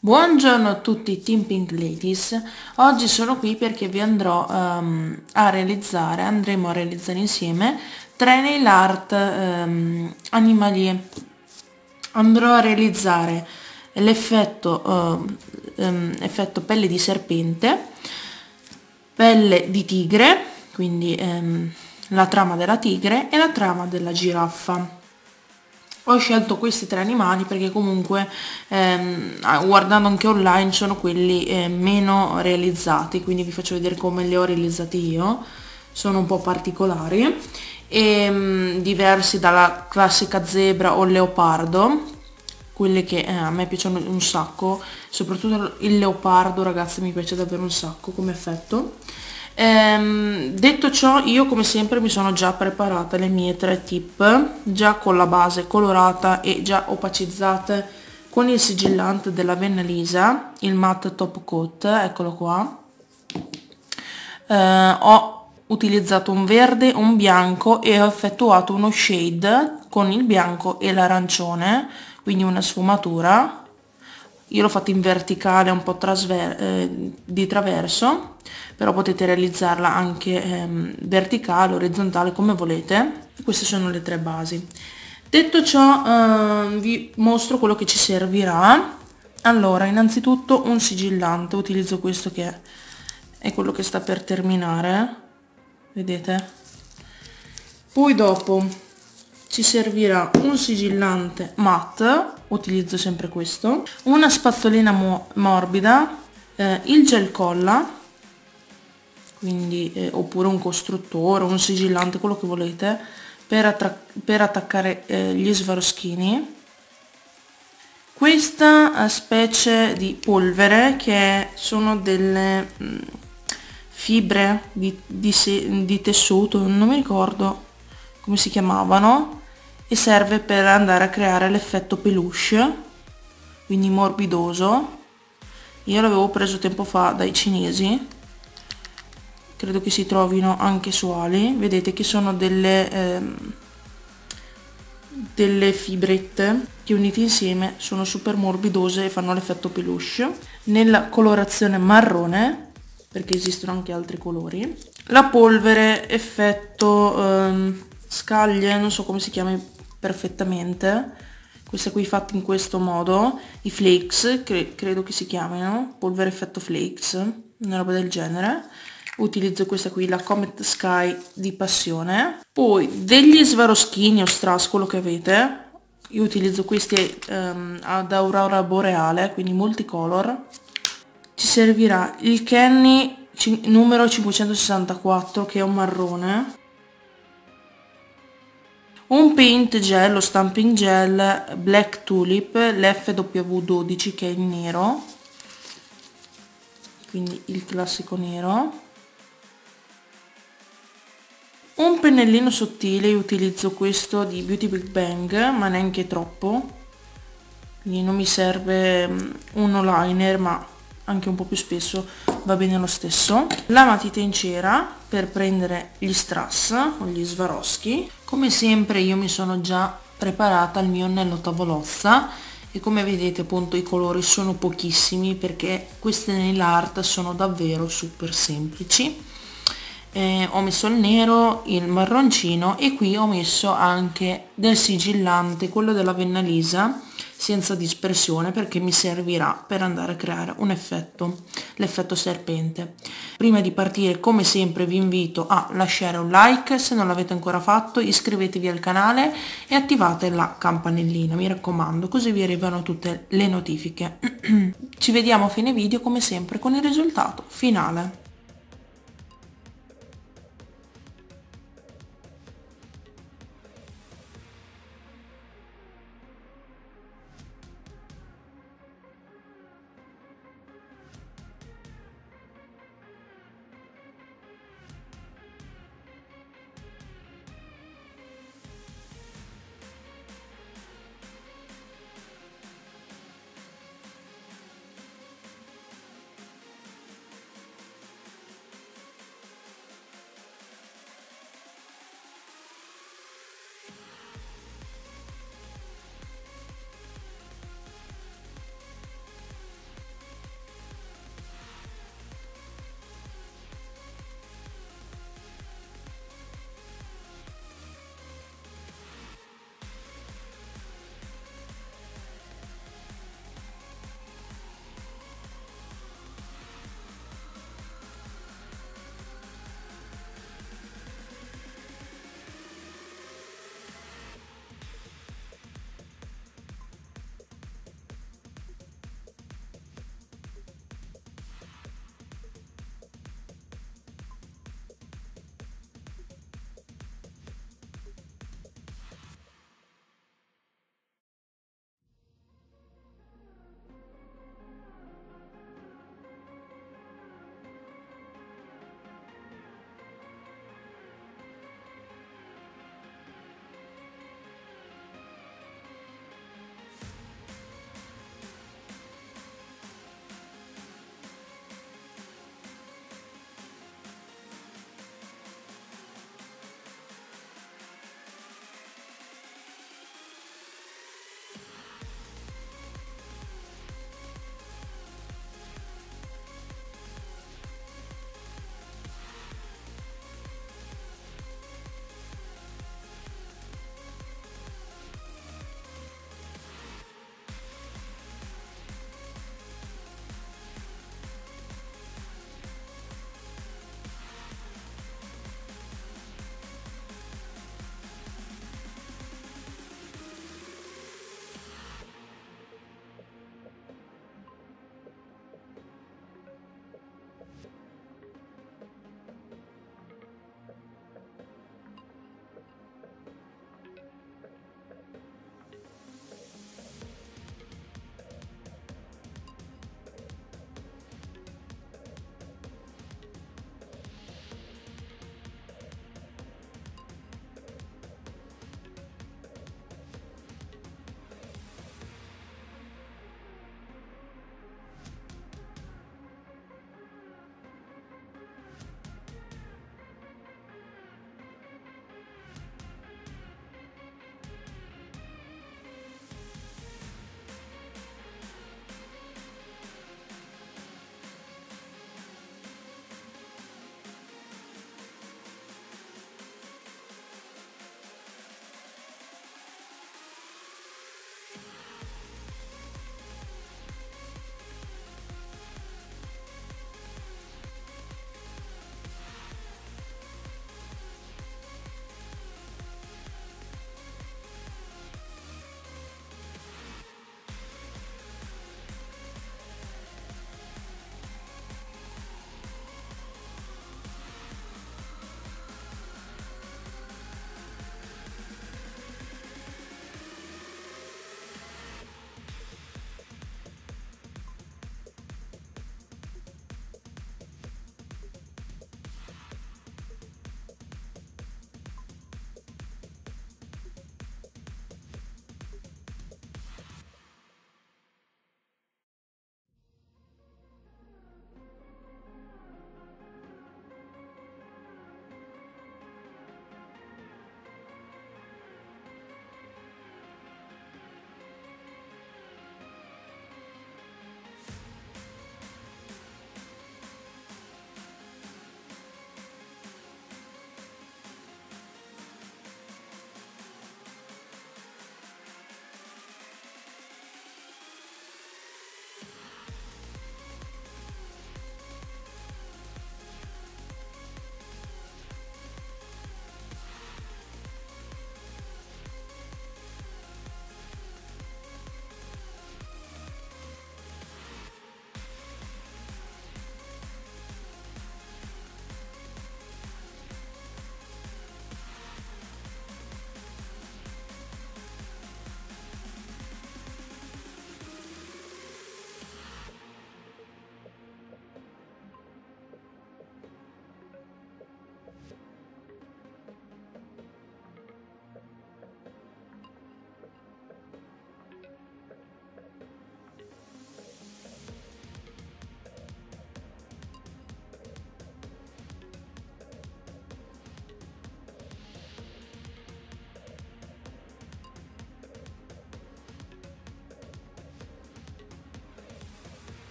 Buongiorno a tutti Team Pink Ladies, oggi sono qui perché vi andrò um, a realizzare, andremo a realizzare insieme tre nail art um, animali. Andrò a realizzare l'effetto um, effetto pelle di serpente, pelle di tigre, quindi la trama della tigre e la trama della giraffa ho scelto questi tre animali perché comunque ehm, guardando anche online sono quelli eh, meno realizzati quindi vi faccio vedere come li ho realizzati io. Sono un po' particolari e ehm, diversi dalla classica zebra o leopardo quelle che eh, a me piacciono un sacco. Soprattutto il leopardo ragazzi mi piace davvero un sacco come effetto Ehm, detto ciò io come sempre mi sono già preparata le mie tre tip già con la base colorata e già opacizzate con il sigillante della Venna Lisa il matte top coat eccolo qua. Eh, ho utilizzato un verde un bianco e ho effettuato uno shade con il bianco e l'arancione quindi una sfumatura io l'ho fatto in verticale un po' eh, di traverso però potete realizzarla anche ehm, verticale, orizzontale, come volete. Queste sono le tre basi. Detto ciò eh, vi mostro quello che ci servirà. Allora, innanzitutto un sigillante, utilizzo questo che è quello che sta per terminare, vedete? Poi dopo ci servirà un sigillante matte, utilizzo sempre questo, una spazzolina mo morbida, eh, il gel colla, quindi, eh, oppure un costruttore, un sigillante, quello che volete, per, per attaccare eh, gli svaroschini. Questa eh, specie di polvere che sono delle mh, mm, fibre di, di, di tessuto, non mi ricordo come si chiamavano, e serve per andare a creare l'effetto peluche, quindi morbidoso. Io l'avevo preso tempo fa dai cinesi. Credo che si trovino anche su Ali vedete che sono delle ehm, delle fibrette che unite insieme sono super morbidose e fanno l'effetto peluche. Nella colorazione marrone perché esistono anche altri colori. La polvere effetto ehm, scaglie non so come si chiama perfettamente questa qui fatta in questo modo i flakes cre credo che si chiamino polvere effetto flakes una roba del genere utilizzo questa qui, la Comet Sky di passione. Poi degli svaroschini o strass, quello che avete. Io utilizzo questi um, ad aurora boreale, quindi multicolor. Ci servirà il Kenny numero 564 che è un marrone. Un paint gel o stamping gel Black Tulip, l'FW12 che è in nero, quindi il classico nero un pennellino sottile, io utilizzo questo di Beauty Big Bang, ma neanche troppo. Quindi non mi serve mm, uno liner, ma anche un po' più spesso va bene lo stesso. La matita in cera per prendere gli strass o gli svaroschi. Come sempre io mi sono già preparata il mio anello tavolozza e come vedete appunto i colori sono pochissimi perché queste nail art sono davvero super semplici eh, ho messo il nero, il marroncino e qui ho messo anche del sigillante, quello della penna lisa senza dispersione perché mi servirà per andare a creare un effetto, l'effetto serpente. Prima di partire come sempre vi invito a lasciare un like, se non l'avete ancora fatto iscrivetevi al canale e attivate la campanellina, mi raccomando, così vi arrivano tutte le notifiche. Ci vediamo a fine video come sempre con il risultato finale.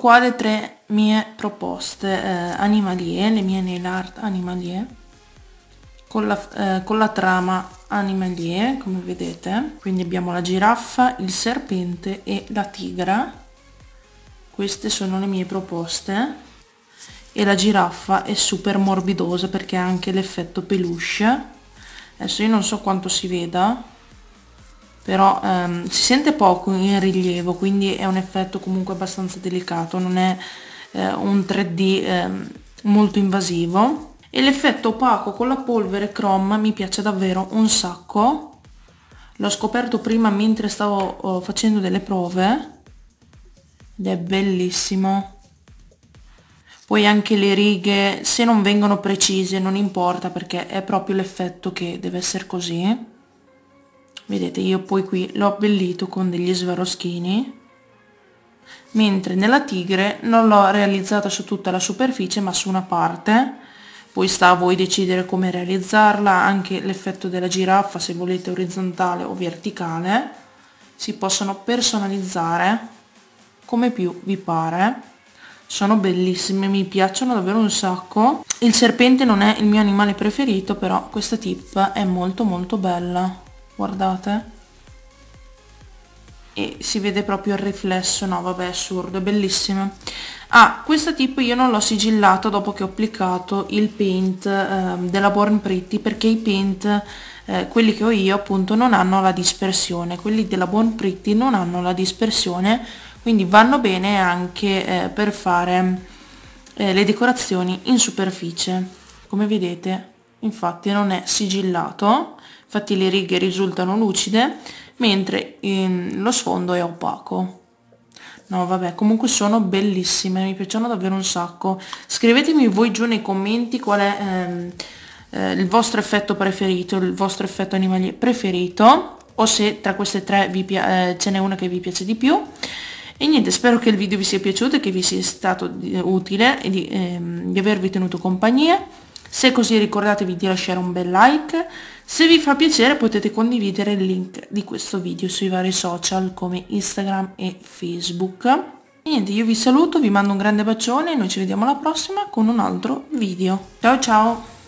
Qua le tre mie proposte eh, animalier, le mie nail art animalier, con la, eh, con la trama animalier, come vedete. Quindi abbiamo la giraffa, il serpente e la tigra. Queste sono le mie proposte. E la giraffa è super morbidosa perché ha anche l'effetto peluche. Adesso io non so quanto si veda, però ehm, si sente poco in rilievo quindi è un effetto comunque abbastanza delicato non è eh, un 3D ehm, molto invasivo. E l'effetto opaco con la polvere chrome mi piace davvero un sacco. L'ho scoperto prima mentre stavo oh, facendo delle prove ed è bellissimo. Poi anche le righe se non vengono precise non importa perché è proprio l'effetto che deve essere così vedete io poi qui l'ho abbellito con degli svaroschini mentre nella tigre non l'ho realizzata su tutta la superficie ma su una parte. Poi sta a voi decidere come realizzarla anche l'effetto della giraffa se volete orizzontale o verticale si possono personalizzare come più vi pare. Sono bellissime mi piacciono davvero un sacco. Il serpente non è il mio animale preferito però questa tip è molto molto bella guardate. E si vede proprio il riflesso no vabbè assurdo è bellissima ah questa tipo io non l'ho sigillata dopo che ho applicato il paint eh, della Born Pretty perché i paint eh, quelli che ho io appunto non hanno la dispersione. Quelli della Born Pretty non hanno la dispersione quindi vanno bene anche eh, per fare eh, le decorazioni in superficie. Come vedete infatti non è sigillato infatti le righe risultano lucide mentre lo sfondo è opaco. No vabbè comunque sono bellissime mi piacciono davvero un sacco. Scrivetemi voi giù nei commenti qual è ehm, eh, il vostro effetto preferito il vostro effetto animale preferito o se tra queste tre eh, ce n'è una che vi piace di più. E niente, spero che il video vi sia piaciuto e che vi sia stato eh, utile e di, ehm, di avervi tenuto compagnia. Se è così ricordatevi di lasciare un bel like, se vi fa piacere potete condividere il link di questo video sui vari social come Instagram e Facebook. E niente, io vi saluto, vi mando un grande bacione e noi ci vediamo alla prossima con un altro video. Ciao ciao!